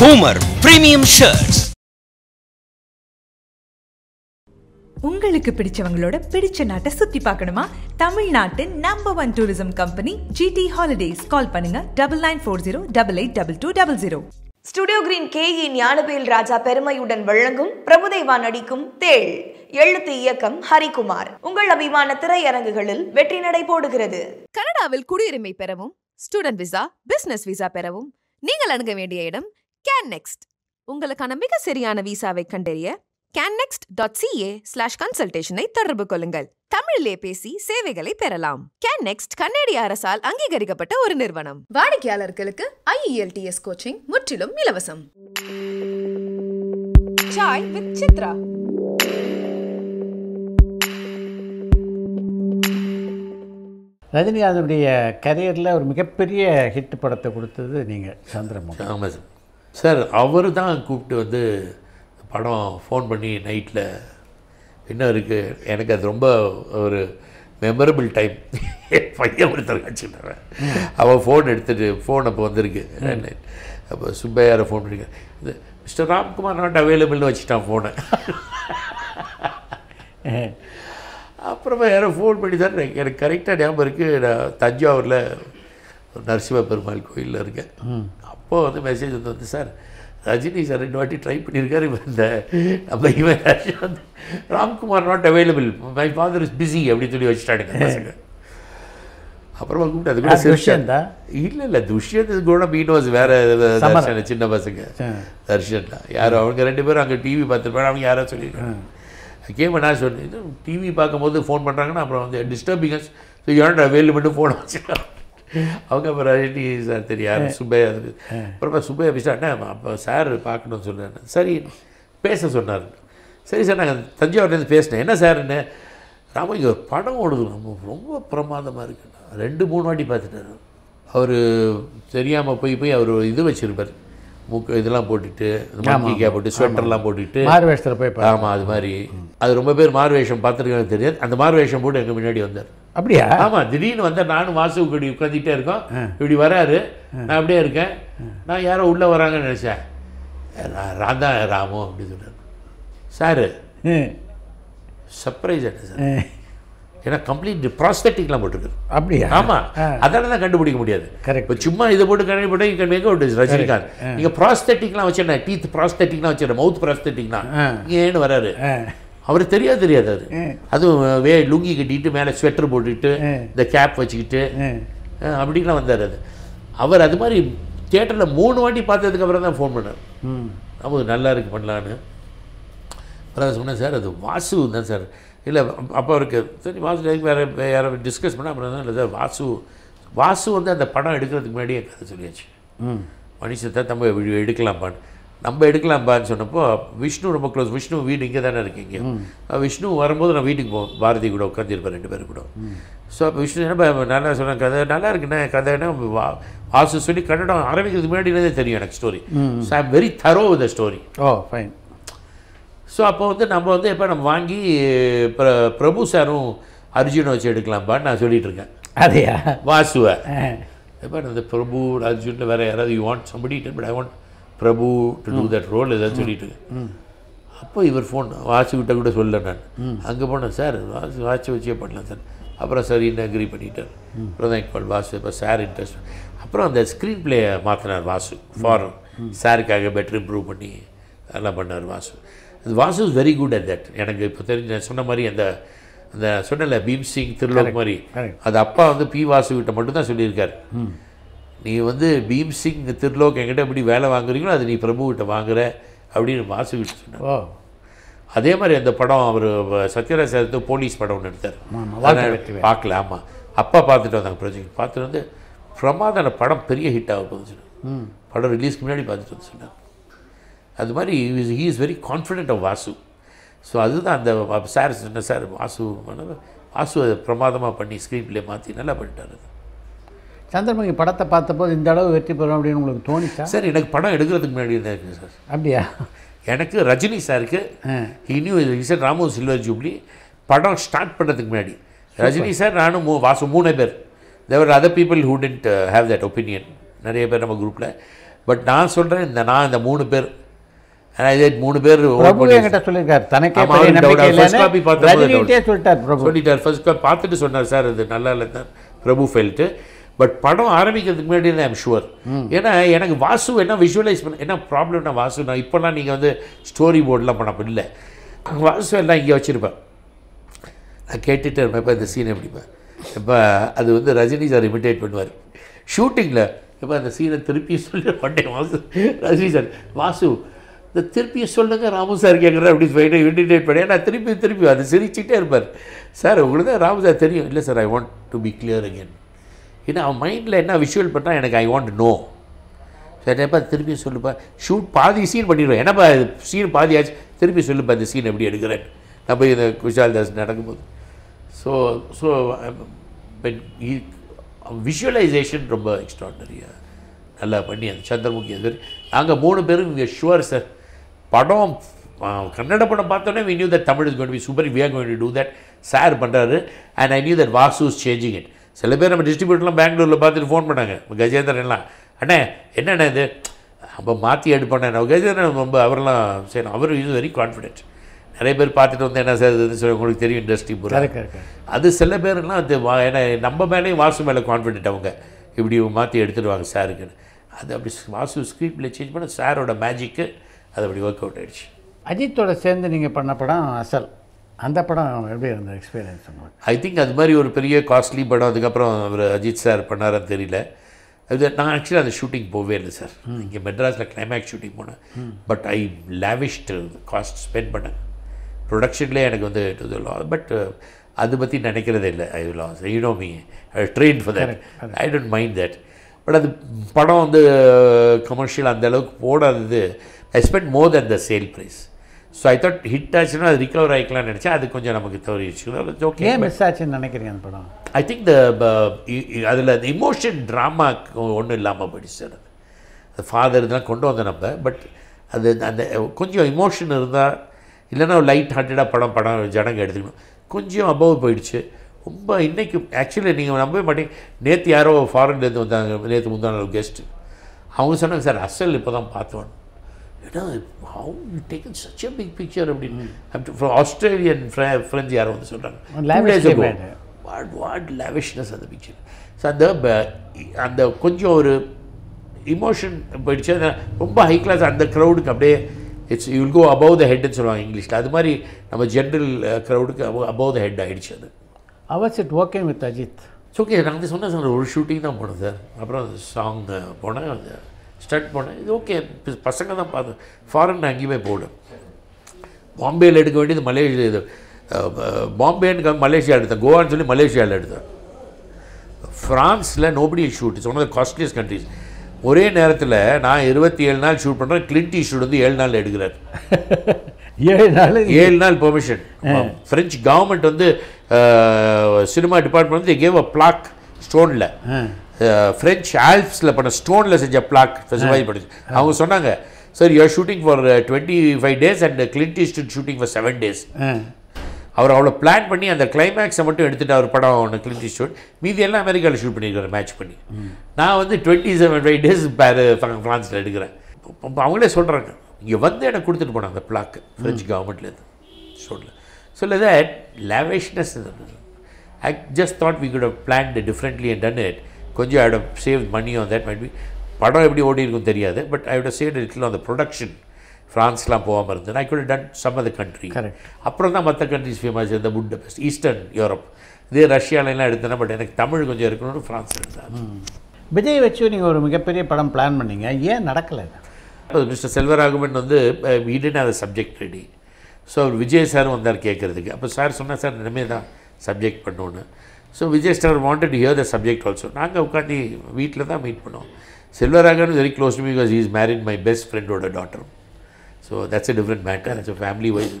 Homer Premium Shirts. உங்களுக்கு பிடிச்சவங்களோட பிடிச்ச நாட்டை சுத்தி பார்க்கணுமா? தமிழ்நாட்டு number one tourism company GT holidays call பண்ணுங்க double nine four zero double eight double two double zero studio green K E Gnanavel Raja பெருமையுடன் வழங்கும் பிரபுதேவா நடிக்கும் தேள். எழுத்து இயக்கம் ஹரிகுமார். உங்கள் அபிமான திரையரங்குகளில் வெற்றி நடை போடுகிறது. கனடாவில் குடியுரிமை பெறவும் ஸ்டூடெண்ட் விசா பிசினஸ் விசா பெறவும் நீங்கள் அணுக வேண்டிய இடம் கேன் நெக்ஸ்ட் உங்களுக்கான மிக சரியான விசாவை கண்டறிய கேன்னெக்ஸ்ட் டாட் சிஏ ஸ்லாஷ் கன்சல்டேஷனை தொடர்பு கொள்ளுங்கள். தமிழிலே பேசி சேவைகளை பெறலாம். கேன்னெக்ஸ்ட் கன்னடிய அரசால் அங்கீகரிக்கப்பட்ட ஒரு நிறுவனம். வாடிக்கையாளர்களுக்கு ஐஇஎல்டிஎஸ் கோச்சிங் முற்றிலும் இலவசம். சாய் வித் சித்ரா ரஜினிகாந்தனுடைய கரியரில் ஒரு மிகப்பெரிய ஹிட் படத்தை கொடுத்தது நீங்கள் சந்திரமுகி ஆமாம் சார். சார் அவர் தான் கூப்பிட்டு வந்து படம் ஃபோன் பண்ணி நைட்டில் என்ன இருக்குது எனக்கு அது ரொம்ப ஒரு மெமரபிள் டைம் என் பையன் ஒருத்தர் வச்சுக்கிறேன் அவன் ஃபோன் எடுத்துகிட்டு ஃபோன் அப்போ வந்திருக்கு. அப்போ சுப்பையாரை ஃபோன் பண்ணிக்க இது மிஸ்டர் ராம்குமார் நாட் அவைலபிள்னு வச்சுட்டான் ஃபோனை அப்புறமா யாரோ ஃபோன் பண்ணி தான் எனக்கு கரெக்டாக ஞாபகம் இருக்குது நான் தஞ்சாவூரில் நரசிம்ம பெருமாள் கோயிலில் இருக்கேன். அப்போ வந்து மெசேஜ் வந்து வந்து சார் ரஜினி சார் ரெண்டு வாட்டி ட்ரை பண்ணியிருக்காரு இந்த நம்ம இவன் வந்து Ramkumar not available my father is busy அப்படின்னு சொல்லி வச்சுட்டானுங்க பசங்க. அப்புறமா கூப்பிட்டு அது கூட துஷ்யந்தா? இல்லை இல்லை துஷ்யந்த் கூட மீனோஸ் வேற தர்ஷன் சின்ன பசங்க. தர்ஷன் தான் யாரும் அவங்க ரெண்டு பேரும் அங்கே டிவி பார்த்துருப்பாங்க அவங்க யாரோ சொல்லியிருக்காங்க. கேம் நான் சொன்னேன் இது டிவி பார்க்கும்போது ஃபோன் பண்ணுறாங்கன்னா அப்புறம் வந்து டிஸ்டர்பிங் ஸோ ஏன்டா வேலு மட்டும் ஃபோன் வச்சுக்கலாம் அவங்க அப்புறம் ரஜினி சார் தெரியாது சுப்பையா. அது அப்புறமா சுப்பையா பேசிட்டா அப்போ சார் பார்க்கணும்னு சொல்கிறேன் சரி பேச சொன்னார். சரி சார் நாங்கள் தஞ்சாவூர்லேருந்து பேசினேன். என்ன சார்ன்னு ராம இங்கே ஒரு படம் ஓடுது நம்ம ரொம்ப பிரமாதமாக இருக்குண்ணா ரெண்டு மூணு வாட்டி பார்த்துட்டாரு. அவர் தெரியாமல் போய் போய் அவர் இது வச்சுருப்பார். மூக்கு இதெல்லாம் போட்டுட்டு மங்கிக்கா போட்டு ஸ்வெட்டர்லாம் போட்டுட்டு. மார்வேஷத்தில் போய். ஆமாம் அது மாதிரி. அது ரொம்ப பேர் மார்வேஷம் பார்த்துருக்காங்க தெரியாது. அந்த மார்வேஷம் போட்டு எங்கள் முன்னாடி வந்தார். அப்படியா? ஆமாம் திடீர்னு வந்தால் நானும் வாசு இப்படி உட்காந்துக்கிட்டே இருக்கோம். இப்படி வராரு. நான் அப்படியே இருக்கேன். நான் யாரோ உள்ளே வராங்கன்னு நினச்சேன். நான் நான் தான் ராமு அப்படின்னு சொன்னார். சார். சர்ப்ரைஸ் என்ன சார். ஏன்னா கம்ப்ளீட் ப்ராஸ்தட்டிக்லாம் போட்டுருக்கு அப்படியா? ஆமாம் அதால தான் கண்டுபிடிக்க முடியாது. Correct. இப்போ சும்மா இதை போட்டு கண்டுபிடிக்க you can make out is Rajinikanth. நீங்கள் ப்ராஸ்தட்டிக்லாம் வச்சிருந்தேன் டீத் ப்ராஸ்தட்டிக்லாம் வச்சிருந்தேன் மவுத் ப்ராஸ்தட்டிக்லாம் ஏன்னு வராரு. அவருக்கு தெரியாது தெரியாது அவரு அதுவும் வே லுங்கி கட்டிட்டு மேலே ஸ்வெட்டர் போட்டுக்கிட்டு இந்த கேப் வச்சுக்கிட்டு அஹ், அப்படிலாம் வந்தார் அது. அவர் அது மாதிரி தியேட்டரில் மூணு வாட்டி பார்த்ததுக்கு அப்புறம் தான் ஃபோன் பண்ணார். நமக்கு நல்லா இருக்கு பண்ணலான்னு. அப்புறம் சொன்னேன் சார் அது வாசு தான் சார். இல்லை அப்போ அவருக்கு சரி வாசு வேறு யாரை டிஸ்கஸ் பண்ண அப்புறம் இல்லை சார் வாசு வாசு வந்து அந்த படம் எடுக்கிறதுக்கு முன்னாடியே கதை சொல்லியாச்சு. மனுஷத்தை நம்ம எடுக்கலாம்பான்னு நம்ம எடுக்கலாம்பான்னு சொன்னப்போ விஷ்ணு ரொம்ப க்ளோஸ் விஷ்ணு வீடு இங்கே தானே இருக்கீங்க விஷ்ணு வரும்போது நான் வீட்டுக்கு போவோம். பாரதி கூட உட்காந்துருப்பேன் ரெண்டு பேரும் கூட. ஸோ அப்போ விஷ்ணு என்ன நல்லா சொன்ன கதை நல்லா இருக்குண்ணே கதைன்னா வா வாசு சொல்லி கன்னடம் ஆரம்பிக்கிறதுக்கு முன்னாடினதே தெரியும் எனக்கு story so I very thorough the story oh fine so அப்போ வந்து நம்ம வந்து எப்போ நம்ம வாங்கி பிர பிரபு சாரும் அர்ஜுனை வச்சு எடுக்கலாம்பான்னு நான் சொல்லிட்டு இருக்கேன் அதையா? வாசுவை. எப்போ இந்த பிரபு அர்ஜுனில் வேறு யாராவது you want somebody but I want Prabhu to do that role ஏதாவது சொல்லிட்டு இருக்கேன் அப்போ இவர் ஃபோன் வாட்ச் கிட்ட கூட சொல்லல நான். அங்கே போனேன் சார் வாட்ச் வாட்ச் வச்சே பண்ணலாம் சார். அப்புறம் சரின்னு அக்ரி பண்ணிட்டார்? அப்புறம் தான் கால் வாசு இப்போ சார் இன்ட்ரெஸ்ட் அப்புறம் அந்த ஸ்க்ரீன் பிளேயை மாற்றினார் வாசு ஃபார் சாருக்காக பெட்டர் இம்ப்ரூவ் பண்ணி அதெல்லாம் பண்ணார் Vasu. Vasu is very good at that எனக்கு இப்போ தெரிஞ்ச சொன்ன மாதிரி அந்த அந்த சொன்னல பீம் சிங் திருலோக் மாதிரி. அது அப்பா வந்து பி வாசு கிட்ட மட்டும்தான் சொல்லியிருக்காரு. நீ வந்து பீம் சிங் திருலோக் என்கிட்ட எப்படி வேலை வாங்குறீங்களோ அது நீ பிரபுகிட்ட வாங்குற அப்படின்னு வாசு கிட்ட சொன்னார். ஓ. அதே மாதிரி அந்த படம் அவர் சத்யராஜ் சார் போலீஸ் படம் ஒன்று எடுத்தார். பார்க்கல ஆமாம் அப்பா பார்த்துட்டு வந்தாங்க ப்ராஜெக்ட் பார்த்துட்டு வந்து பிரமாதன படம் பெரிய ஹிட் ஆக போகுது. படம் ரிலீஸ்க்கு முன்னாடி பார்த்துட்டு வந்து சொன்னார். அது மாதிரி he is very confident of Vasu so அதுதான் அந்த சார் சொன்ன சார் வாசு வாசு அதை பிரமாதமாக பண்ணி ஸ்க்ரீன் ப்ளே மாற்றி நல்லா பண்ணிட்டார். அது. சந்திரமுகி படத்தை பார்த்தபோது இந்த அளவு வெற்றி பெறும் அப்படின்னு உங்களுக்கு தோணிச்சா? சார் எனக்கு படம் எடுக்கிறதுக்கு முன்னாடி தான் இருக்குது சார். அப்படியா? எனக்கு ரஜினி சாருக்கு இனியூ இசட் ராமு சில்வர் ஜூப்ளி படம் ஸ்டார்ட் பண்ணுறதுக்கு முன்னாடி. ரஜினி சார் நானும் மூ வாசு மூணு பேர். There are other people who tend have that opinion நிறைய பேர் நம்ம குரூப்பில் பட் நான் சொல்கிறேன் இந்த நான் இந்த மூணு பேர் இதே மூணு பேர் பிரபு என்கிட்ட சொல்லியிருக்காரு. தனக்கே பெரிய நம்பிக்கை இல்லைன்னு. சொல்லிட்டார் பிரபு. சொல்லிட்டார். ஃபர்ஸ்ட் பார்த்துட்டு சொன்னார் சார் இது நல்லா இல்லை தான் பிரபு ஃபெல்ட்டு பட் படம் ஆரம்பிக்கிறதுக்கு முன்னாடி ஐம் ஷுவர் ஏன்னா எனக்கு வாசு என்ன விஷுவலைஸ் பண்ண என்ன ப்ராப்ளம்னா வாசு நான் இப்போலாம் நீங்கள் வந்து ஸ்டோரி போர்டெலாம் பண்ண இல்லை. வாசு எல்லாம் இங்கே வச்சுருப்பேன். நான் கேட்டுட்டு இருப்பேன் இப்போ இந்த சீன் எப்படிப்பேன் இப்போ அது வந்து ரஜினி சார் இமிட்டேட் பண்ணுவார். ஷூட்டிங்கில் இப்போ அந்த சீனை திருப்பி சொல்லி பண்ணேன் வாசு. ரஜினி சார் வாசு இந்த திருப்பி சொல்லுங்கள் ராமு சார் கேட்குறேன் அப்படி இன்டிடேட் இமிட்டேட் பண்ணி நான் திருப்பி திருப்பி அது சிரிச்சுட்டே இருப்பார். சார் உங்களுக்கு தான் ராமு சார் தெரியும். இல்லை sir I want to be clear again ஏன்னா அவன் மைண்டில் என்ன விஷுவல் பண்ணால் எனக்கு ஐ வாண்ட் நோ சரி எப்போ திருப்பி சொல்லுப்பா? ஷூட் பாதி சீன் பண்ணிடுவேன். என்னப்பா சீன் பாதி ஆச்சு? திருப்பி சொல்லுப்பா இந்த சீன் எப்படி எடுக்கிறேன்? நான் போய் இந்த குஷால் தாஸ் நடக்கும்போது. ஸோ ஸோ விஷுவலைசேஷன் ரொம்ப எக்ஸ்ட்ராடனரியாக நல்லா பண்ணி அந்த சந்திரமுகி அது நாங்கள் மூணு பேரும் இங்கே ஷுவர் சார் படம் கன்னட படம் பார்த்தோன்னே we knew that Tamil is to be super we are going to do that. Sir பண்ணுறாரு and I knew that Vasu is changing it சில பேர் நம்ம டிஸ்ட்ரிபியூட்டர்லாம் பெங்களூரில் பார்த்துட்டு ஃபோன் பண்ணாங்க. கஜேந்திரன் எல்லாம். அண்ணே என்னண்ணே இது? நம்ம மாற்றி எடுப்பண்ணே நான் கஜேந்திரன் ரொம்ப அவரெல்லாம் சரி அவர் இஸ் வெரி கான்ஃபிடென்ட் நிறைய பேர் பார்த்துட்டு வந்து என்ன சார் இதுன்னு சொல்லி உங்களுக்கு தெரியும் இண்டஸ்ட்ரி பூரா. அது சில பேர்லாம் அது வா- ஏன்னா நம்ம மேலேயும் வாசு மேலே கான்ஃபிடென்ட் அவங்க. இப்படி மாற்றி எடுத்துடுவாங்க சாருக்குன்னு அது அப்படி வாசு ஸ்க்ரீனில் சேஞ்ச் பண்ண சாரோட மேஜிக்கு அது அப்படி ஒர்க் அவுட் ஆயிடுச்சு. அஜித்தோட சேர்ந்து நீங்கள் பண்ண படம் அசல். அந்த படம் எப்படி இருந்த எக்ஸ்பீரியன்ஸ் உங்களுக்கு? ஐ திங்க் அது மாதிரி ஒரு பெரிய காஸ்ட்லி படம் அதுக்கப்புறம் அவர் அஜித் சார் பண்ணாரான்னு தெரியல. அது நான் ஆக்சுவலி அந்த ஷூட்டிங் போகவே இல்லை சார் இங்கே மெட்ராஸில் கிளைமேக்ஸ் ஷூட்டிங் போனேன். But I lavished cost spend பண்ணேன். ப்ரொடக்ஷன்லேயே எனக்கு வந்து வாஸ் பட் அதை பற்றி நினைக்கிறதே இல்லை. I loss you know me I train for that I don't mind that but அது படம் வந்து கமர்ஷியல் அந்த அளவுக்கு போடாதது. I spend more then the sale price so I thought hit ஆச்சுன்னா அது ரிகவர் ஆகிக்கலாம்னு நினச்சேன். அது கொஞ்சம் நமக்கு தவறிடுச்சு ஓகே ஏன் மிஸ் ஆச்சுன்னு நினைக்கிறீங்க அந்த படம்? ஐ திங்க் த அதில் அந்த இமோஷன் ட்ராமா ஒன்றும் இல்லாமல் போயிடுச்சு சார் அது ஃபாதர் இதெல்லாம் கொண்டு வந்தோம் நம்ம பட் அது அந்த கொஞ்சம் இமோஷன் இருந்தால் இல்லைன்னா லைட் ஹார்ட்டடாக படம் படம் ஜனங்க எடுத்துக்கணும். கொஞ்சம் அபவ் போயிடுச்சு. ரொம்ப இன்னைக்கு ஆக்சுவலி நீங்கள் நம்பவே மாட்டீங்க. நேற்று யாரோ ஃபாரின்லேருந்து வந்தாங்க நேற்று முந்தான கெஸ்ட்டு அவங்க சொன்னாங்க சார் அசல் இப்போ தான் பார்த்தோம். ஏன்னா how you taken such a big picture அப்படின்னு ஃப்ரம் ஆஸ்திரேலியன் ஃப்ரெண்ட்ஸ் யாரோ வந்து சொல்கிறாங்க. வாட் வாட் லேவிஷ்னஸ் அந்த பிக்சர் ஸோ அந்த அந்த கொஞ்சம் ஒரு இமோஷன் போயிடுச்சு. ரொம்ப ஹை கிளாஸ் அந்த க்ரௌடுக்கு அப்படியே it's you will go above the ஹெட்னு சொல்லுவாங்க இங்கிலீஷில். அது மாதிரி நம்ம ஜென்ரல் க்ரௌடுக்கு அபவ் த ஹெட் ஆகிடுச்சு அது. Ours it working with Ajith okay வந்து சொன்னேன் சார் ஒரு ஷூட்டிங் தான் போனேன் சார் அப்புறம் சாங் போனேன். ஸ்டட் போனேன் இது ஓகே பசங்க தான் பார்த்தேன் ஃபாரின் நான் எங்கேயுமே போகல பாம்பேயில் எடுக்க வேண்டியது மலேசியா இது. பாம்பேன்னு மலேசியா எடுத்தேன் கோவான்னு சொல்லி மலேசியாவில் எடுத்தேன் ஃப்ரான்ஸில் nobody shoot it's one of the costliest countries ஒரே நேரத்தில் நான் இருபத்தி ஏழு நாள் ஷூட் பண்ணுறேன் கிளின்ட் ஈஸ்வர்ட் வந்து ஏழு நாள் எடுக்கிறார். ஏழு நாள்? ஏழு நாள் பெர்மிஷன் ஃப்ரெஞ்சு கவர்மெண்ட் வந்து சினிமா டிபார்ட்மெண்ட் வந்து கேவ் அ பிளாக் ஸ்டோனில் ஃப்ரெஞ்ச் ஆல்ப்ஸில் பண்ண ஸ்டோனில் செஞ்ச பிளாக் ஃபெசிஃபை பண்ணுச்சு. அவங்க சொன்னாங்க sir you are shooting for twenty five days and Clint East shooting for seven days அவர் அவ்வளோ பிளான் பண்ணி அந்த கிளைமேக்ஸை மட்டும் எடுத்துட்டு அவர் படம் ஒன்று கிளின்ட் ஈஸ்ட் மீதி எல்லாம் அமெரிக்காவில் ஷூட் பண்ணியிருக்காரு மேட்ச் பண்ணி. நான் வந்து டுவெண்ட்டி செவன் ஃபைவ் டேஸ் பேரு ஃப்ரான்ஸில் எடுக்கிறேன். அவங்களே சொல்கிறாங்க இங்கே வந்து எனக்கு கொடுத்துட்டு போனாங்க அந்த பிளாக்கு ஃப்ரெஞ்ச் கவர்மெண்ட்லேருந்து ஸ்டோனில் that lavishness I just thought we could have planned differently and done it கொஞ்சம் I save money on that might be படம் எப்படி ஓடி இருக்கும் தெரியாது but I would have saved it on the production. ஃப்ரான்ஸ்லாம் போகாமல் இருந்தது. I done some other country. Correct. அப்புறம் தான் மற்ற கண்ட்ரிஸ் ஃபேமஸ் இந்த புட்டபெஸ்ட் ஈஸ்டர்ன் யூரோப் இதே ரஷ்யாலெல்லாம் எடுத்தேன் பட் எனக்கு தமிழ் கொஞ்சம் இருக்கணும்னு ஃப்ரான்ஸ் எடுத்தேன் விஜய் வச்சு நீங்கள் ஒரு மிகப்பெரிய படம் பிளான் பண்ணீங்க. ஏன் நடக்கலை அப்போ மிஸ்டர் செல்வராகவன் வந்து வீடுன்னு அதை சப்ஜெக்ட் ரெடி ஸோ அவர் விஜய் சார் வந்தார் கேட்குறதுக்கு அப்போ சார் சொன்னார் சார் இனிமேல் தான் சப்ஜெக்ட் பண்ணோன்னு so Vijay sir wanted hear the subject also நாங்கள் உட்காந்து வீட்டில் தான் மீட் பண்ணோம். Selvaraghavan very close to me because is married my best ஃப்ரெண்டோட daughter so that's a different matter it's family wise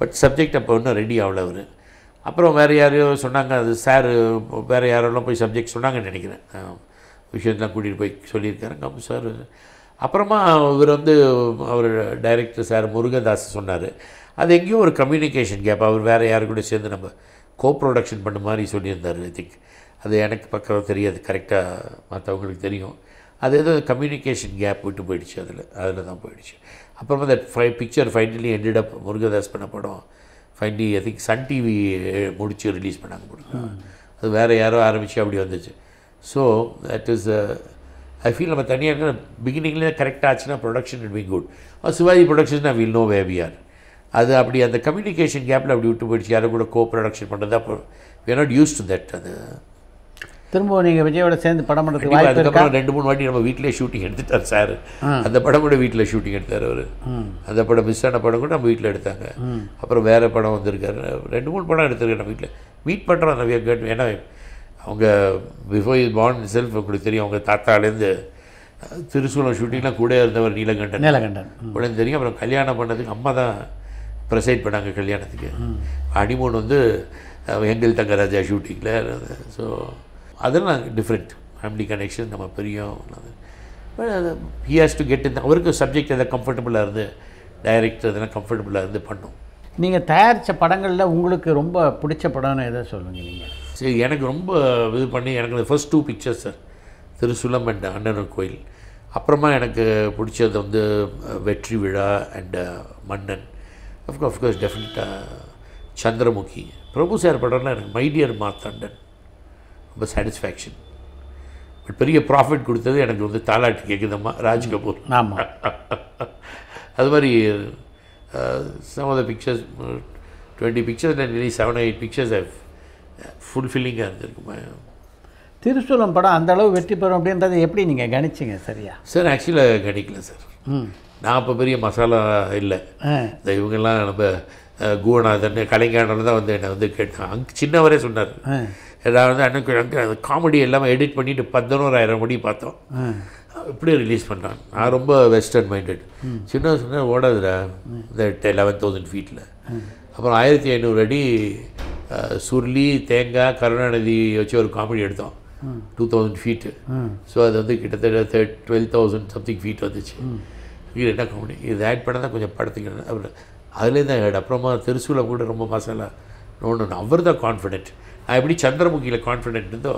but subject அப்போ இன்னும் ready ஆகல அவர். அப்புறம் வேறு யாரையோ சொன்னாங்க அது சார் வேறு யாரெல்லாம் போய் சப்ஜெக்ட் சொன்னாங்கன்னு நினைக்கிறேன். விஷயத்தெலாம் கூட்டிகிட்டு போய் சொல்லியிருக்காரு. அப்போ சார் அப்புறமா இவர் வந்து அவர் டைரக்டர் சார் முருகதாஸ் சொன்னார். அது எங்கேயோ ஒரு கம்யூனிகேஷன் கேப் அவர் வேறு யாரு கூட சேர்ந்து நம்ம கோ ப்ரொடக்ஷன் பண்ண மாதிரி சொல்லியிருந்தார் ஐ திங்க் அது எனக்கு பக்கம் தெரியாது. கரெக்டாக மற்றவங்களுக்கு தெரியும். அது ஏதோ கம்யூனிகேஷன் கேப் விட்டு போயிடுச்சு அதில். அதில் தான் போயிடுச்சு. அப்புறமா அந்த five picture finally ended up Murugadoss பண்ண படம். Finally I think Sun TV முடித்து ரிலீஸ் பண்ணாங்க கொடுக்கலாம் அது வேறு யாரோ ஆரம்பித்து அப்படி வந்துச்சு. So that is I feel நம்ம தனியாக இருக்கிற பிகினிங்லேயே கரெக்டாக ஆச்சுன்னா production it be good Sivaji production I will no way we are அது அப்படி அந்த கம்யூனிகேஷன் கேப்பில் அப்படி விட்டு போயிடுச்சு. யாரும் கூட கோ ப்ரொடக்ஷன் பண்ணுறது அப்போ we not use to that அது. திரும்ப நீங்கள் விஜயோட சேர்ந்து படம் பண்ணுறதுக்கு அதுக்கப்புறம் ரெண்டு மூணு வாட்டி நம்ம வீட்டிலே ஷூட்டிங் எடுத்துட்டார் சார். அந்த படம் கூட வீட்டில் ஷூட்டிங் எடுத்தார் அவர். அந்த படம் மிஸ் ஆன படம் கூட நம்ம வீட்டில் எடுத்தாங்க. அப்புறம் வேறு படம் வந்திருக்காரு. ரெண்டு மூணு படம் எடுத்திருக்கேன் நம்ம வீட்டில். மீட் பண்ணுறோம் நிறைய கேட். ஏன்னா அவங்க பிஃபோர் இஸ் பார்ன் செல்ஃப் உங்களுக்கு தெரியும். அவங்க தாத்தாலேருந்து திருசூலம் ஷூட்டிங்லாம் கூட இருந்தவர் நீலகண்டன். நீலகண்டன். கூட தெரியும். அப்புறம் கல்யாணம் பண்ணதுக்கு அம்மா தான் ப்ரெசைட் பண்ணாங்க கல்யாணத்துக்கு. ஹனிமூன் வந்து எங்கள் தங்கராஜா ஷூட்டிங்கில் ஸோ அதெல்லாம் டிஃப்ரெண்ட் ஃபேமிலி கனெக்ஷன் நம்ம பெரிய ஹி ஹேஸ் டு கெட் இந்த அவருக்கு சப்ஜெக்ட் எதாவது கம்ஃபர்டபுளாக இருந்து டைரக்டர் எதனா கம்ஃபர்டபுளாக இருந்து பண்ணும். நீங்கள் தயாரித்த படங்களில் உங்களுக்கு ரொம்ப பிடிச்ச படம்னு எதை சொல்லுங்க நீங்கள் சரி எனக்கு ரொம்ப இது பண்ணி எனக்கு first two pictures sir Thirisoolam and அண்ணனர் கோயில். அப்புறமா எனக்கு பிடிச்சது வந்து வெற்றி விழா அண்ட் மன்னன். அஃப்கோர்ஸ் டெஃபினட்டாக சந்திரமுகி பிரபு சார் படம்லாம் எனக்கு மைடியர் மார்த்தாண்டன் ரொம்ப சாட்டிஸ்ஃபேக்ஷன் பட் பெரிய ப்ராஃபிட் கொடுத்தது எனக்கு வந்து தாலாட்டு கேட்குதம்மா ராஜ் கபூர் ஆமாம் அது மாதிரி some of the pictures twenty pictures nearly seven eight pictures ஃபுல்ஃபில்லிங்காக இருந்திருக்கு திருசூலம் படம் அந்த அளவு வெற்றி பெறும் அப்படின்றத எப்படி நீங்கள் கணிச்சிங்க சரியா? சார் ஆக்சுவலாக கணிக்கல சார் ம். நான் இப்போ பெரிய மசாலா இல்லை. இந்த இவங்கெல்லாம் நம்ம அஹ், குணநாதன் கலைஞானில் தான் வந்து என்னை வந்து கேட்டான் அங்கே சின்னவரே சொன்னார். ஏதாவது வந்து அண்ணன் அந்த காமெடி எல்லாமே எடிட் பண்ணிட்டு பதினோராயிரம் மணி பார்த்தோம். இப்படியே ரிலீஸ் பண்ணான் நான் ரொம்ப வெஸ்டர்ன் மைண்டட் சின்ன சின்ன ஓடாதுடா இந்த லெவன் தௌசண்ட் ஃபீட்டில் அப்புறம் ஆயிரத்தி ஐநூறு அடி சுருளி தேங்காய் கருணாநிதி வச்சு ஒரு காமெடி எடுத்தோம். டூ தௌசண்ட் ஃபீட்டு ஸோ அது வந்து கிட்டத்தட்ட டுவெல் தௌசண்ட் சம்திங் ஃபீட் வந்துச்சு. இது என்ன காமெடி இது ஆட் பண்ண தான் கொஞ்சம் படத்துக்கு அப்புறம் அதுலேருந்து தான் ஆட் அப்புறமா திருசூலம் கூட ரொம்ப மசாலா நோண்டு அவர் தான் கான்ஃபிடென்ட் நான் எப்படி சந்திரமுகியில் கான்ஃபிடென்ட் இருந்தோ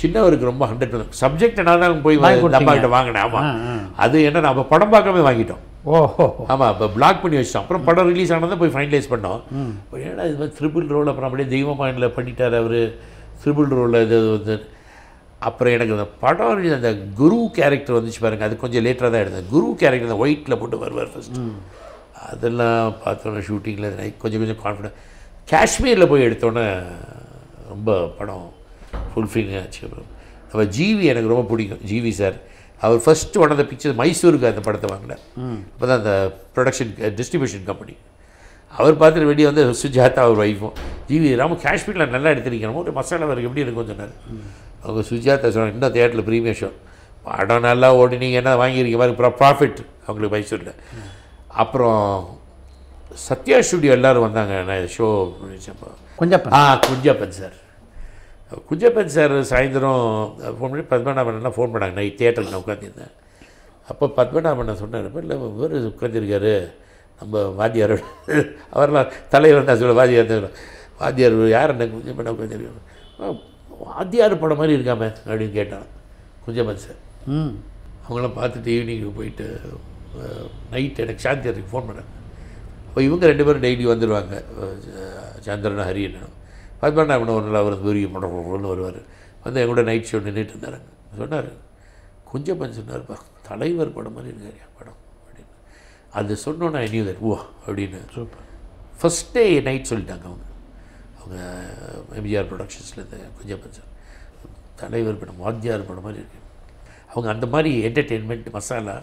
சின்னவருக்கு ரொம்ப ஹண்ட்ரட் சப்ஜெக்ட் நான் தான் போய். டப்பா கிட்ட வாங்கினேன். ஆமாம். அது என்ன நம்ம படம் பார்க்காம வாங்கிட்டோம். ஓஹோ. ஆமாம் இப்போ பிளாக் பண்ணி வச்சிட்டோம். அப்புறம் படம் ரிலீஸ் ஆனதை போய் ஃபைனலைஸ் பண்ணோம். ஏன்னா இது மாதிரி த்ரிபிள் ரோல் அப்புறம் அப்படியே தெய்வமானில் பண்ணிட்டார் அவர். த்ரிபிள் ரோலில் இது வந்து அப்புறம் எனக்கு அந்த படம் அந்த குரு கேரக்டர் வந்துச்சு பாருங்க அது கொஞ்சம் லேட்டராக தான் எடுத்தேன். குரு கேரக்டர் அந்த ஒயிட்டில் போட்டு வருவார் ஃபர்ஸ்ட் அதெல்லாம் பார்த்தோன்னே ஷூட்டிங்கில் கொஞ்சம் கொஞ்சம் கான்ஃபிடன்ட் காஷ்மீரில் போய் எடுத்தோன்னே ரொம்ப படம் ஃபுல்ஃபில்லிங் ஆச்சு அப்புறம். நம்ம ஜிவி எனக்கு ரொம்ப பிடிக்கும். GV sir our first one of the pictures மைசூருக்கு அந்த படத்தை வாங்கினார். அப்போ தான் அந்த ப்ரொடக்ஷன் டிஸ்ட்ரிபியூஷன் கம்பெனி அவர் பார்த்துட்டு வெளியே வந்து சுஜாதா அவர் ஒய்ஃபும் ஜிவி ராம காஷ்மீரில் நல்லா எடுத்திருக்கணும் ஒரு மசாலா வரைக்கும் எப்படி இருக்கும்னு சொன்னார். அவங்க சுஜாதா சொன்னாங்க இன்னும் தேட்டரில் ப்ரீமியர் ஷோ படம் நல்லா ஓடினீங்கன்னா வாங்கியிருக்க மாதிரி ப்ராஃபிட் அவங்களுக்கு மைசூரில் அப்புறம் சத்யா ஸ்டுடியோ எல்லோரும் வந்தாங்க நான் ஷோ கொஞ்சம் ஆ குஞ்சப்பன் சார் குஞ்சப்பன் சார் சாயந்தரம் ஃபோன் பண்ணி பத்மநாபன் ஃபோன் பண்ணாங்க நைட் தியேட்டருக்கு நான் உட்காந்துருந்தேன் அப்போ பத்மநாபன் சொன்னார் இல்லை இவர் உட்காந்துருக்காரு நம்ம வாத்தியார் அவரெல்லாம் தலைவர் தான் சொல்ல வாத்தியார் வாத்தியார் யார் என்ன குஞ்சப்பன் உட்காந்துருக்காரு வாத்தியார் படம் மாதிரி இருக்காமே அப்படின்னு கேட்டான். குஞ்சப்பன் சார் ம். அவங்களாம் பார்த்துட்டு ஈவினிங் போயிட்டு நைட் எனக்கு சாந்தியாருக்கு ஃபோன் பண்ணாங்க அப்போ இவங்க ரெண்டு பேரும் டெய்லி வந்துடுவாங்க சந்திரன் ஹரியனும் பத்மநாபன் ஒரு நாள் அவர் பெரிய முடன்னு வருவார். வந்து என் கூட நைட் ஷோ நின்றுட்டு இருந்தாருங்க சொன்னார் குஞ்சப்பன் சொன்னார்ப்பா தலைவர் படம் மாதிரி இருக்காரியா படம்? அப்படின்னு. அது சொன்னோன்னே ஐ நியூ தட் ஓ அப்படின்னு. ஃபஸ்ட் டே நைட் சொல்லிட்டாங்க அவங்க. அவங்க எம்ஜிஆர் ப்ரொடக்ஷன்ஸ்லேருந்து குஞ்சப்பன் சார் தலைவர் படம் வாத்தியார் படம் மாதிரி இருக்கு. அவங்க அந்த மாதிரி entertainment masala.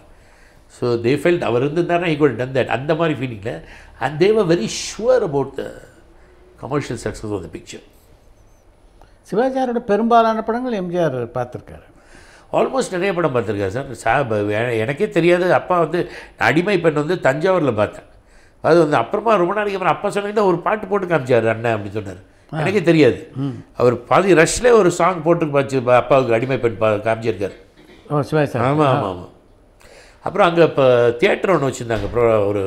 So they felt அவர் இருந்திருந்தாருன்னா ஈக்குவல் டன் தட் அந்த மாதிரி ஃபீலிங்கில் and they were very sure about the commercial success of the picture சிவாஜியாரோட பெரும்பாலான படங்கள் எம்ஜிஆர் பார்த்துருக்காரு. ஆல்மோஸ்ட் நிறைய படம் பார்த்துருக்காரு சார். சா ப- எ- எனக்கே தெரியாது. அப்பா வந்து நான் அடிமை பெண் வந்து தஞ்சாவூரில் பார்த்தேன். அது வந்து அப்புறமா ரொம்ப நாளைக்கு அப்புறம் அப்பா சொன்னீங்கன்னா ஒரு பாட்டு போட்டு காமிச்சார் அண்ணன் அப்படி சொன்னார். எனக்கே தெரியாது. அவர் பாதி ரஷ்ல ஒரு சாங் போட்டு பாச்சு அப்பாவுக்கு அடிமை பெண் பா காமிச்சிருக்காரு. ஆமாம் ஆமாம் ஆமாம் அப்புறம் அங்கே இப்போ தியேட்டர் ஒன்று வச்சுருந்தாங்க ஒரு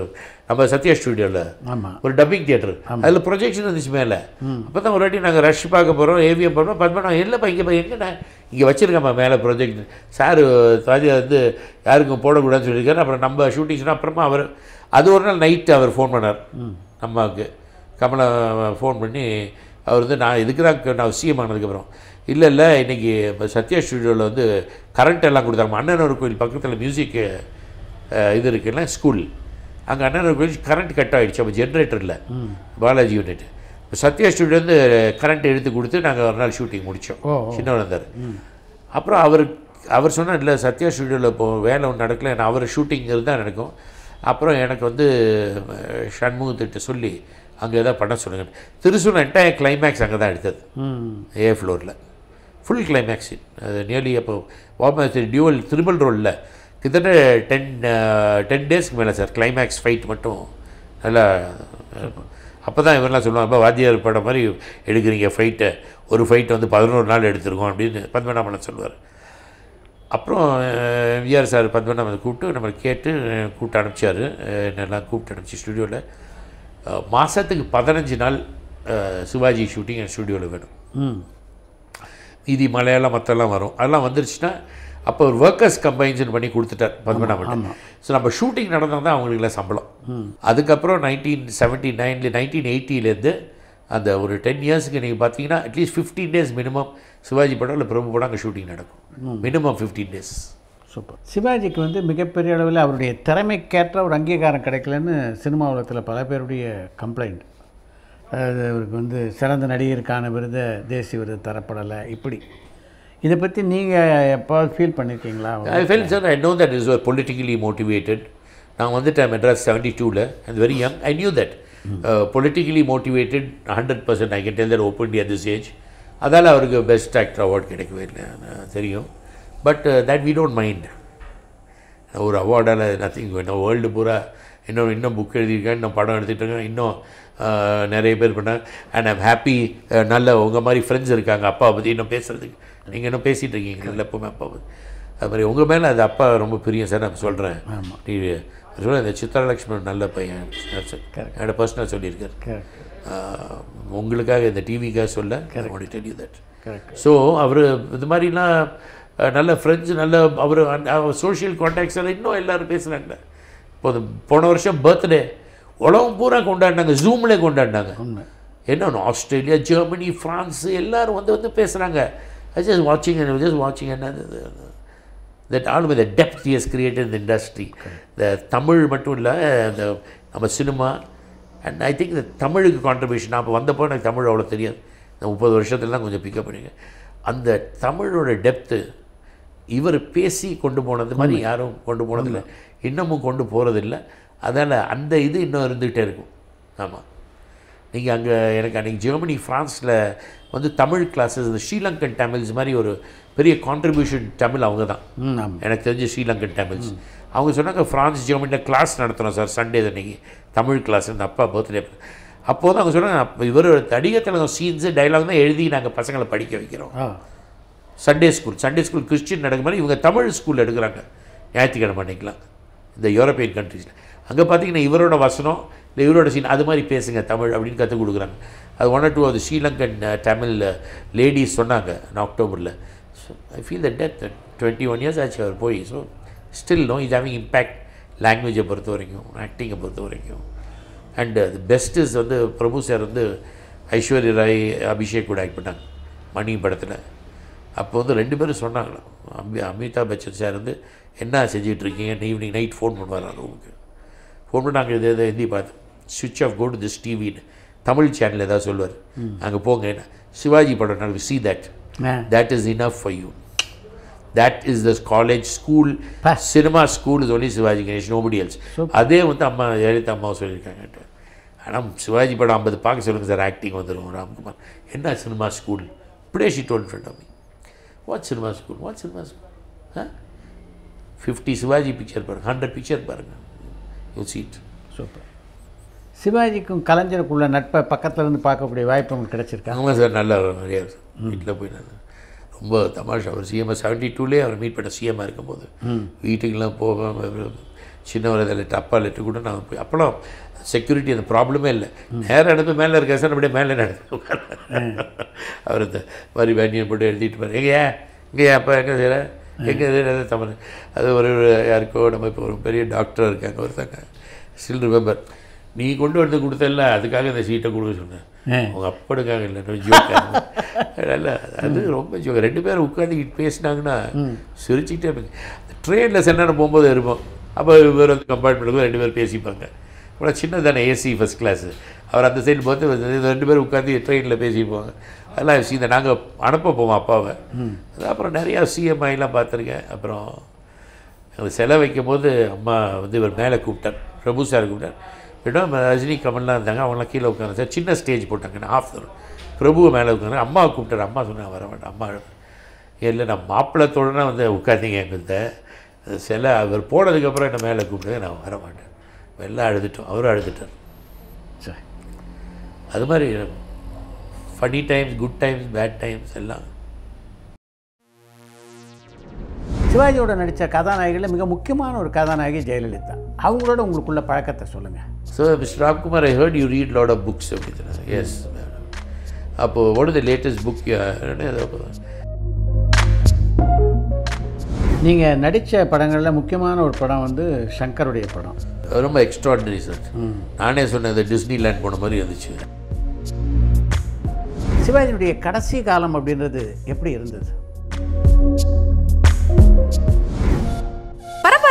நம்ம சத்யா ஸ்டுடியோவில் ஆமாம் ஒரு டப்பிங் தியேட்டர் அதில் ப்ரொஜெக்ஷன் இருந்துச்சு மேலே அப்போ தான் ஒரு வாட்டி நாங்கள் ரஷ் பார்க்க போகிறோம் ஏவிஎம் போகிறோம் பத்மனா இல்லைப்பா இங்கே எங்கண்ணா இங்கே வச்சுருக்கேன்ப்பா மேலே ப்ரொஜெக்ட் சார் தாஜா வந்து யாருக்கும் போடக்கூடாதுன்னு சொல்லியிருக்காரு. அப்புறம் நம்ம ஷூட்டிங்ஸ்னால் அப்புறமா அவர் அது ஒரு நாள் நைட்டு அவர் ஃபோன் பண்ணார். அம்மாவுக்கு. கமலை ஃபோன் பண்ணி அவர் வந்து நான் இதுக்கு தான் நான் சிஎம் ஆனதுக்கப்புறம் இல்லை இல்லை இன்றைக்கி சத்யா ஸ்டுடியோவில் வந்து கரண்ட் எல்லாம் கொடுத்தாங்க. அண்ணனூர் கோயில் பக்கத்தில் மியூசிக்கு இது இருக்குல்ல ஸ்கூல் அங்கே அண்ணன் கோயில் கரண்ட் கட் ஆகிடுச்சு அப்போ ஜென்ரேட்டரில் பாலாஜி யூனிட் சத்யா ஸ்டுடியோ வந்து கரண்ட் எடுத்து கொடுத்து நாங்கள் ஒரு நாள் ஷூட்டிங் முடித்தோம். சின்னவர் இருந்தார். அப்புறம் அவர் அவர் சொன்னார் இல்லை சத்யா ஸ்டுடியோவில் இப்போ வேலை ஒன்று நடக்கல நான் அவர் ஷூட்டிங் தான் நடக்கும். அப்புறம் எனக்கு வந்து சண்முகத்திட்ட சொல்லி அங்கே எதாவது பண்ண சொல்லுங்க. திருசூர் என்டையர் கிளைமேக்ஸ் அங்கே தான் எடுத்தது. ஏ ஃப்ளோரில் ஃபுல் கிளைமேக்ஸ் அது நியர்லி அப்போ வாபஸ் டியூவல் த்ரிபிள் ரோலில் கிட்டத்தட்ட டென் டென் டேஸ்க்கு மேலே சார் கிளைமேக்ஸ் ஃபைட் மட்டும். நல்லா அப்போ தான் இவரெல்லாம் சொல்லுவாங்க அப்போ வாத்தியார் படம் மாதிரி எடுக்கிறீங்க ஃபைட்டை ஒரு ஃபைட்டை வந்து பதினோரு நாள் எடுத்திருக்கோம் அப்படின்னு பத்மநாபன் சொல்லுவார். அப்புறம் விஆர் சார் பத்மநாபன் கூப்பிட்டு நம்ம கேட்டு கூப்பிட்டு அனுப்பிச்சார். என்னெல்லாம் கூப்பிட்டு அனுப்பிச்சு ஸ்டுடியோவில் மாதத்துக்கு பதினஞ்சு நாள் சிவாஜி ஷூட்டிங் என் ஸ்டுடியோவில் வேணும். ம். மீதி மலையாளம் மற்றெல்லாம் வரும். அதெல்லாம் வந்துருச்சுன்னா அப்போ ஒரு ஒர்க்கர்ஸ் கம்பைன்ஸ்னு பண்ணி கொடுத்துட்டார் பத்மநாபன் ஸோ நம்ம ஷூட்டிங் நடந்தால் தான் அவங்களுக்குலாம் சம்பளம் அதுக்கப்புறம் நைன்டீன் செவன்ட்டி நைனில் நைன்டீன் எயிட்டிலேருந்து அந்த ஒரு டென் இயர்ஸ்க்கு நீங்கள் பார்த்தீங்கன்னா at least fifteen days minimum Sivaji படம் இல்லை பிரபு படம் அங்கே ஷூட்டிங் நடக்கும். Minimum fifteen days super. சிவாஜிக்கு வந்து மிகப்பெரிய அளவில் அவருடைய திறமைக்கேற்ற ஒரு அங்கீகாரம் கிடைக்கலன்னு சினிமா உலகத்தில் பல பேருடைய கம்ப்ளைண்ட் அதாவது அவருக்கு வந்து சிறந்த நடிகருக்கான விருது தேசிய விருது தரப்படலை இப்படி. இதை பற்றி நீங்கள் எப்போது ஃபீல் பண்ணியிருக்கீங்களா I fell sir I know that is are politically motivated நான் வந்துட்டேன் மெட்ராஸ் செவன்டி டூவில் and very young I knew that politically motivated hundred percent I can tell that openly at this age அதால் அவருக்கு பெஸ்ட் ஆக்டர் அவார்ட் கிடைக்கவே இல்லை. தெரியும். But that we don't mind ஒரு அவார்டால் நத்திங் வேணும் வேர்ல்டு பூரா இன்னும் இன்னும் புக் எழுதியிருக்கேன் இன்னும் படம் எடுத்துகிட்டு இருக்கேன் இன்னும் நிறைய பேர் பண்ணாங்க. அண்ட் ஐம் ஹாப்பி நல்ல உங்கள் மாதிரி ஃப்ரெண்ட்ஸ் இருக்காங்க அப்பாவை பற்றி இன்னும் பேசுகிறதுக்கு நீங்கள் இன்னும் பேசிகிட்டு இருக்கீங்க இல்லை எப்போவுமே அப்பா பற்றி அது மாதிரி உங்கள் மேலே அது அப்பா ரொம்ப பிரியம் சார் நான் சொல்கிறேன் நீ சொல்ல இந்த சித்ரலக்ஷ்மன் நல்ல பையன். என்னோட பர்சனல் சொல்லியிருக்காரு. உங்களுக்காக இந்த டிவிக்காக சொல்ல tell you that correct so அவர் இது மாதிரிலாம் நல்ல ஃப்ரெண்ட்ஸ் நல்ல அவர் சோஷியல் கான்டாக்ட்ஸ் எல்லாம் இன்னும் எல்லாரும் பேசுகிறாங்க இப்போ இந்த போன வருஷம் பர்த்டே உலகம் பூரா கொண்டாடினாங்க ஜூம்லே கொண்டாடினாங்க. உண்மை. என்ன ஆஸ்திரேலியா ஜெர்மனி ஃப்ரான்ஸ் எல்லாரும் வந்து வந்து பேசுகிறாங்க ஐ ஜஸ்ட் வாட்சிங் ஜஸ்ட் வாட்சிங் என்னது that all with depth years created இந்த இண்டஸ்ட்ரி இந்த தமிழ் மட்டும் இல்லை இந்த நம்ம சினிமா அண்ட் ஐ திங்க் இந்த தமிழுக்கு கான்ட்ரிபியூஷன் நான் அப்போ வந்தப்போ எனக்கு தமிழ் அவ்வளோ தெரியாது. இந்த முப்பது வருஷத்துல தான் கொஞ்சம் பிக்கப் பண்ணிங்க அந்த தமிழோட டெப்த்து இவர் பேசி கொண்டு போனது மாதிரி யாரும் கொண்டு போனதில்லை. இன்னமும் கொண்டு போகிறதில்ல அதால் அந்த இது இன்னும் இருந்துகிட்டே இருக்கும். ஆமாம் நீங்கள் அங்கே எனக்கு அன்றைக்கி ஜெர்மனி ஃப்ரான்ஸில் வந்து தமிழ் கிளாஸஸ் இந்த ஸ்ரீலங்கன் தமிழ்ஸ் மாதிரி ஒரு பெரிய கான்ட்ரிபியூஷன் தமிழ் அவங்க தான் எனக்கு தெரிஞ்ச ஸ்ரீலங்கன் தமிழ்ஸ். அவங்க சொன்னாங்க ஃப்ரான்ஸ் ஜெர்மனியில் கிளாஸ் நடத்துகிறோம் சார் சண்டே அன்னைக்கு தமிழ் கிளாஸ் இந்த அப்பா பர்த்டே அப்போது அவங்க சொன்னாங்க இவர் தடிகத்தில் சீன்ஸு டைலாக் தான் எழுதி நாங்கள் பசங்களை படிக்க வைக்கிறோம். Sunday school Sunday school Christian நடக்கும் மாதிரி இவங்க தமிழ் ஸ்கூல் எடுக்கிறாங்க. ஞாயிற்றுக்கிழமை அன்னைக்கெலாம் இந்த யூரோப்பியன் கண்ட்ரீஸில் அங்கே பார்த்தீங்கன்னா இவரோட வசனம் இல்லை இவரோட சீன் அது மாதிரி பேசுங்க தமிழ் அப்படின்னு கற்றுக் கொடுக்குறாங்க. அது ஒன் ஆர் டூ அது ஸ்ரீலங்கன் தமிழ் லேடிஸ் சொன்னாங்க நான் அக்டோபரில் I feel the death twenty one years ஆச்சு அவர் போய். So still no is having impact லாங்குவேஜை பொறுத்த வரைக்கும் ஆக்டிங்கை பொறுத்த வரைக்கும். அண்ட் தி பெஸ்ட் இஸ் வந்து பிரபு சார் வந்து ஐஸ்வர்யா ராய் அபிஷேக் கூட ஆக்ட் பண்ணாங்க மணி படத்தில். அப்போ வந்து ரெண்டு பேரும் சொன்னாங்களாம் அமி அமிதாப் பச்சன் சார் வந்து என்ன செஞ்சுட்டு இருக்கீங்க? ஈவினிங் நைட் ஃபோன் பண்ணுவார் ரூமுக்கு? ஃபோன் பண்ணி நாங்கள் இது ஹிந்தி பார்த்தோம் switch off go to this டிவின்னு Tamil channel ஏதாவது சொல்லுவார். அங்கே போங்க என்ன? சிவாஜி படம் நாங்கள் see that that is enough for you that is the college school. Cinema school is only Sivaji Ganesh nobody else அதே வந்து அம்மா ஜெயலலிதா அம்மாவை சொல்லியிருக்காங்க ஆனால் சிவாஜி படம் ஐம்பது பார்க்க சொல்லுங்கள் சார் ஆக்டிங் வந்துடும் ராம்குமார். என்ன சினிமா ஸ்கூல் இப்படியே she told friend of me what cinema school what cinema school ah fifty Sivaji picture பாருங்கள் ஹண்ட்ரட் பிக்சர் பாருங்கள் யூ சீட் சூப்பர் சிவாஜிக்கும் கலைஞருக்குள்ள நட்பை பக்கத்துல இருந்து பார்க்கக்கூடிய வாய்ப்பு உங்களுக்கு கிடைச்சிருக்கா? ஆமாம் சார் நல்லா நிறைய வீட்டில் போய் நான் ரொம்ப தமாஷா. அவர் சிஎம் செவன்ட்டி டூலேயே அவர் மீட் பண்ண சிஎம்மாக இருக்கும்போது. வீட்டுக்கெல்லாம் போகாமல் சின்ன ஒரு லெட்டர் அப்பா லெட்டர் கூட நான் போய் அப்போலாம் செக்யூரிட்டி அந்த ப்ராப்ளமே இல்லை. நேரம் எடுத்து மேலே இருக்க சார் அப்படியே மேலே நடந்து அவர் இந்த மாதிரி வேண்டியன் போட்டு எழுதிட்டு பாரு. எங்கேயா இங்கேயா அப்பா? எங்கே செய்கிற எங்கே இது தமிழ் அது ஒரு யாருக்கோ நம்ம இப்போ ஒரு பெரிய டாக்டர் இருக்காங்க ஒருத்தங்க. ஸ்டில் ரிமெம்பர் நீ கொண்டு வந்து கொடுத்தல அதுக்காக இந்த சீட்டை கொடுக்க சொன்னேன். அவங்க அப்படுக்காக இல்லை ஜோக்காக அது ரொம்ப ஜோக் ரெண்டு பேரும் உட்காந்துக்கிட்டு பேசினாங்கன்னா சிரிச்சுக்கிட்டே இருப்பாங்க. ட்ரெயினில் சென்னை போகும்போது இருப்போம் அப்போ இவர் வந்து கம்பார்ட்மெண்ட்டுக்கு ரெண்டு பேரும் பேசிப்பாங்க. அவ்வளோ சின்னதானே ஏசி ஃபஸ்ட் கிளாஸு அவர் அந்த சைடு பார்த்து ரெண்டு பேரும் உட்காந்து ட்ரெயினில் பேசிப்பாங்க. அதெல்லாம் இந்த நாங்கள் அனுப்ப போவோம் அப்பாவை. அப்புறம் நிறையா சிஎம்ஐலாம் பார்த்துருக்கேன். அப்புறம் அந்த செலை வைக்கும் போது அம்மா வந்து இவர் மேலே கூப்பிட்டார். பிரபு சார் கூப்பிட்டார். இடம் ரஜினி கமல்லாம் இருந்தாங்க அவங்களாம் கீழே உட்காந்து சார் சின்ன ஸ்டேஜ் போட்டாங்க ஆஃப் தரும் பிரபுவை மேலே உட்காந்து அம்மாவை கூப்பிட்டார். அம்மா சொன்னாங்க வர வேண்டாம் அம்மா இல்லை நான் மாப்பிள்ளத்தோடனே வந்து உட்காந்தீங்க எங்கள்கிட்ட. சில அவர் போனதுக்கப்புறம் என்னை மேலே கூப்பிட்டு நான் வர மாட்டேன். எல்லாம் அழுதுட்டோம். அவரும் அழுதுட்டார். சரி. அது மாதிரி funny times good times bad times எல்லாம் சிவாஜியோட நடித்த கதாநாயகிகளில் மிக முக்கியமான ஒரு கதாநாயகி ஜெயலலிதா. அவங்களோட உங்களுக்குள்ள பழக்கத்தை சொல்லுங்கள் so mister Ramkumar I heard you read lot of books அப்படின்னு எஸ் அப்போது ஒன் த லேட்டஸ்ட் புக் நீங்கள் நடித்த படங்களில் முக்கியமான ஒரு படம் வந்து சங்கருடைய படம். ரொம்ப எக்ஸ்ட்ராடினரி சார் நானே சொன்னேன் இந்த டிஸ்னி லேண்ட் போன மாதிரி இருந்துச்சு சிவாஜியுடைய கடைசி காலம் அப்படின்றது எப்படி இருந்தது?